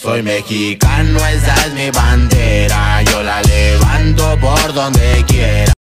Soy mexicano, esa es mi bandera. Yo la levanto por donde quiera.